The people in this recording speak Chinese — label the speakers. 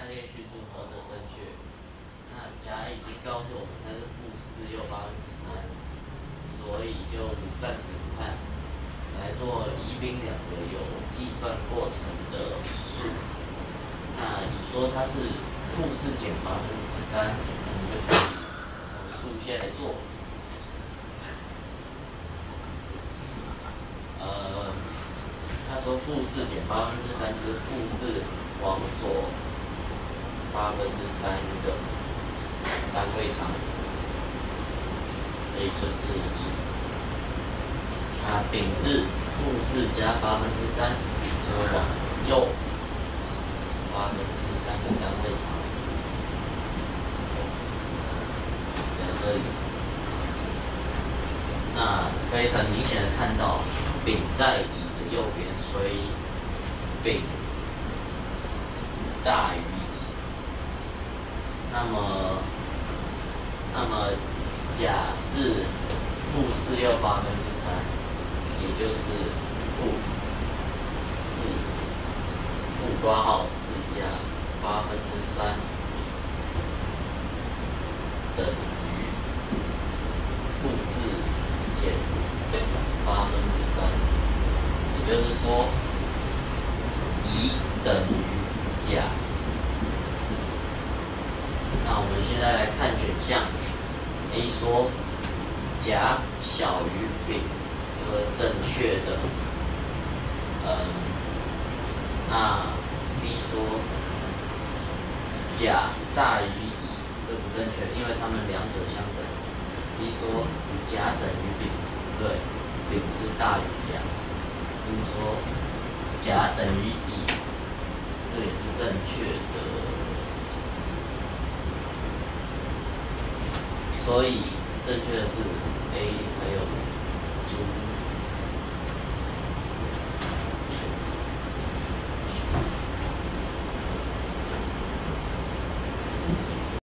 Speaker 1: 下列叙述何者正确？那甲已经告诉我们它是负四又八分之三，所以就暂时不看，来做一兵两个有计算过程的数。那你说它是负四减八分之三，那你就可以数先来做。呃，他说负四减八分之三就是负四往左八分之三的单位长，所以就是一。啊，丙是负四加八分之三，就往右八分之三的单位长，在这里。那可以很明显的看到，丙在乙的右边，所以丙大于。那么，那么甲是负四又八分之三，也就是负四负括号四加八分之三等于负四减八分之三，也就是说，乙等于甲。我们现在来看选项，A 说甲小于丙，这个正确的。嗯，那 B 说甲大于乙，这不正确，因为它们两者相等。C 说甲等于丙，对，丙是大于甲。D 说甲等于乙，这也是正确的。所以正确的是 a 还有猪。